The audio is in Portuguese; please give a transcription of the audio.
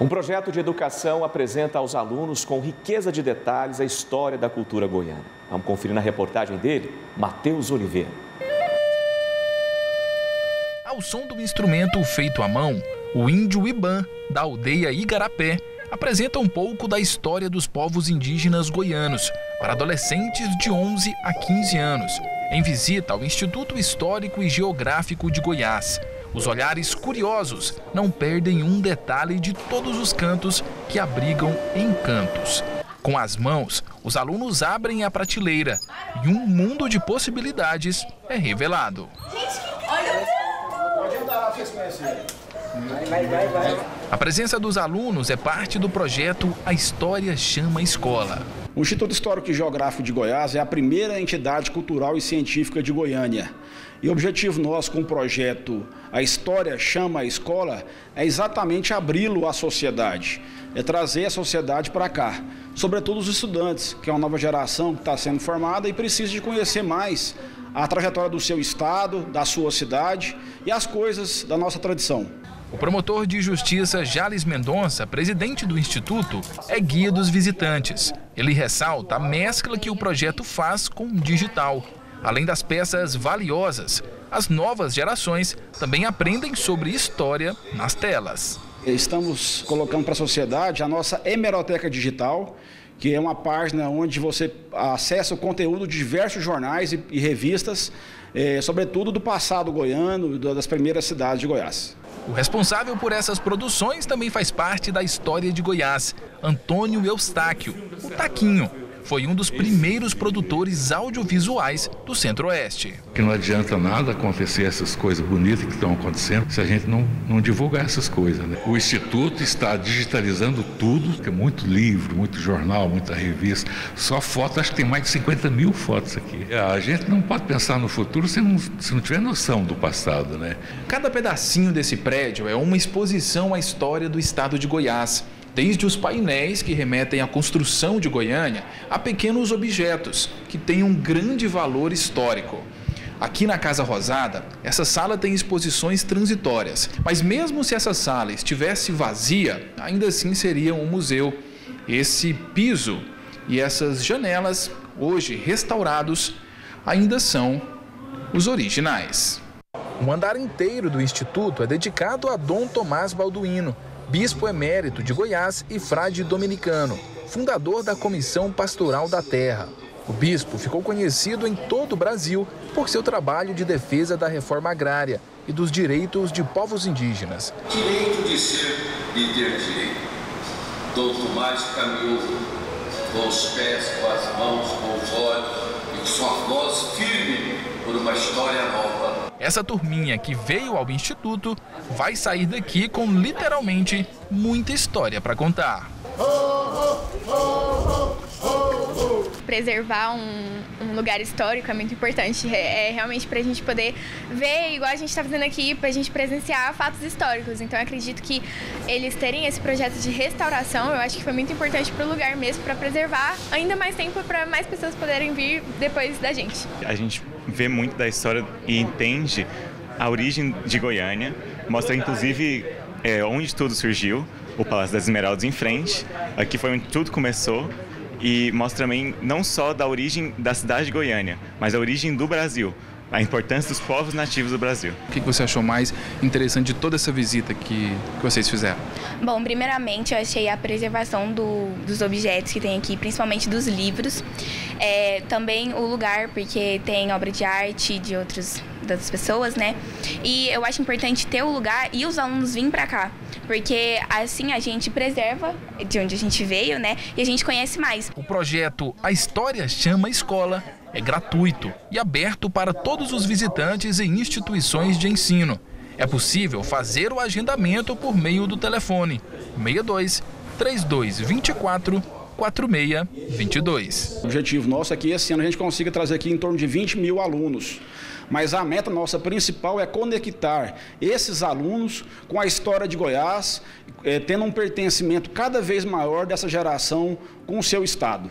Um projeto de educação apresenta aos alunos com riqueza de detalhes a história da cultura goiana. Vamos conferir na reportagem dele, Matheus Oliveira. Ao som do instrumento feito à mão, o índio Iban, da aldeia Igarapé, apresenta um pouco da história dos povos indígenas goianos para adolescentes de 11 a 15 anos, em visita ao Instituto Histórico e Geográfico de Goiás. Os olhares curiosos não perdem um detalhe de todos os cantos que abrigam encantos. Com as mãos, os alunos abrem a prateleira e um mundo de possibilidades é revelado. A presença dos alunos é parte do projeto A História Chama Escola. O Instituto Histórico e Geográfico de Goiás é a primeira entidade cultural e científica de Goiânia. E o objetivo nosso com o projeto A História Chama a Escola é exatamente abri-lo à sociedade, é trazer a sociedade para cá, sobretudo os estudantes, que é uma nova geração que está sendo formada e precisa de conhecer mais a trajetória do seu estado, da sua cidade e as coisas da nossa tradição. O promotor de justiça Jales Mendonça, presidente do Instituto, é guia dos visitantes. Ele ressalta a mescla que o projeto faz com o digital. Além das peças valiosas, as novas gerações também aprendem sobre história nas telas. Estamos colocando para a sociedade a nossa hemeroteca digital, que é uma página onde você acessa o conteúdo de diversos jornais e, revistas, eh, sobretudo do passado goiano, das primeiras cidades de Goiás. O responsável por essas produções também faz parte da história de Goiás, Antônio Eustáquio, o Taquinho. Foi um dos primeiros produtores audiovisuais do Centro-Oeste. Que não adianta nada acontecer essas coisas bonitas que estão acontecendo se a gente não, não divulgar essas coisas. Né? O Instituto está digitalizando tudo, é muito livro, muito jornal, muita revista. Só foto, acho que tem mais de 50 mil fotos aqui. A gente não pode pensar no futuro se não, se não tiver noção do passado. Né? Cada pedacinho desse prédio é uma exposição à história do estado de Goiás desde os painéis que remetem à construção de Goiânia a pequenos objetos que têm um grande valor histórico. Aqui na Casa Rosada, essa sala tem exposições transitórias, mas mesmo se essa sala estivesse vazia, ainda assim seria um museu. Esse piso e essas janelas, hoje restaurados, ainda são os originais. Um andar inteiro do Instituto é dedicado a Dom Tomás Balduino, bispo emérito de Goiás e frade dominicano, fundador da Comissão Pastoral da Terra. O bispo ficou conhecido em todo o Brasil por seu trabalho de defesa da reforma agrária e dos direitos de povos indígenas. Direito de ser e ter direito. Dom Tomás caminhou com os pés, com as mãos, com os olhos e com sua voz firme por uma história nova essa turminha que veio ao Instituto vai sair daqui com literalmente muita história para contar. Preservar um, um, lugar histórico é muito importante. É, é realmente para a gente poder ver, igual a gente está fazendo aqui, para a gente presenciar fatos históricos. Então, acredito que eles terem esse projeto de restauração, eu acho que foi muito importante para o lugar mesmo, para preservar ainda mais tempo para mais pessoas poderem vir depois da gente. A gente vê muito da história e entende a origem de Goiânia, mostra inclusive é, onde tudo surgiu, o Palácio das Esmeraldas em frente, aqui foi onde tudo começou e mostra também não só da origem da cidade de Goiânia, mas a origem do Brasil, a importância dos povos nativos do Brasil. O que você achou mais interessante de toda essa visita que, que vocês fizeram? Bom, primeiramente eu achei a preservação do, dos objetos que tem aqui, principalmente dos livros. É, também o lugar, porque tem obra de arte de outros das pessoas, né? E eu acho importante ter o lugar e os alunos virem para cá, porque assim a gente preserva de onde a gente veio, né? E a gente conhece mais. O projeto A História Chama Escola é gratuito e aberto para todos os visitantes e instituições de ensino. É possível fazer o agendamento por meio do telefone 62 3224 4622. O objetivo nosso aqui esse ano a gente consiga trazer aqui em torno de 20 mil alunos. Mas a meta nossa principal é conectar esses alunos com a história de Goiás, eh, tendo um pertencimento cada vez maior dessa geração com o seu estado.